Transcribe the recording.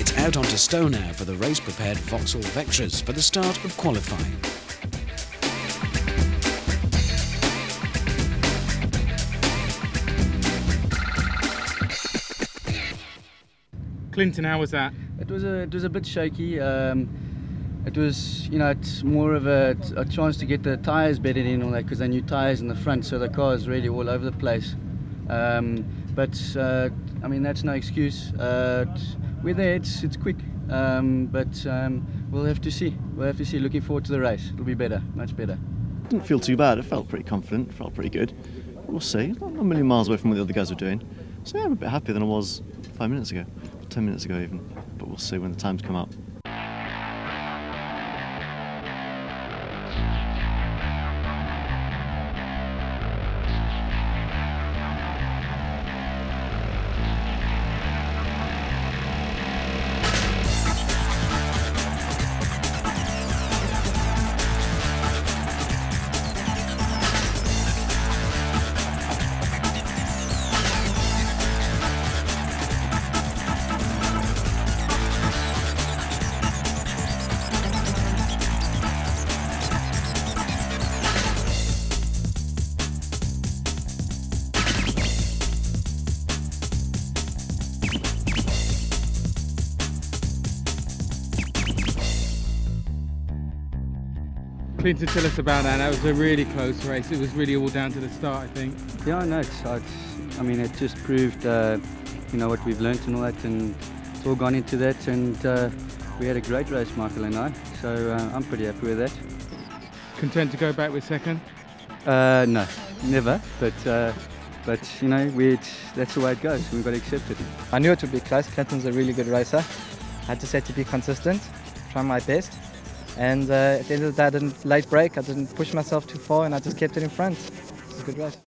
It's out onto Stowe now for the race-prepared Vauxhall Vectras for the start of qualifying. Clinton, how was that? It was a it was a bit shaky. Um, it was you know it's more of a, a chance to get the tyres bedded in all that because they're new tyres in the front, so the car is really all over the place. Um, but uh, I mean that's no excuse. Uh, we're there. It's it's quick, um, but um, we'll have to see. We'll have to see. Looking forward to the race. It'll be better, much better. Didn't feel too bad. I felt pretty confident. Felt pretty good. We'll see. Not a million miles away from what the other guys were doing. So yeah, I'm a bit happier than I was five minutes ago, ten minutes ago even. But we'll see when the times come up. Clinton, tell us about that. That was a really close race. It was really all down to the start, I think. Yeah, no, it's, it's I mean it just proved uh, you know what we've learnt and all that, and it's all gone into that, and uh, we had a great race, Michael and I. So uh, I'm pretty happy with that. Content to go back with second? Uh, no, never. But uh, but you know, we that's the way it goes. We've got to accept it. I knew it would be close. Clinton's a really good racer. I just had to be consistent, try my best. And uh, at the end of the day, I didn't late brake. I didn't push myself too far, and I just kept it in front. It was a good race.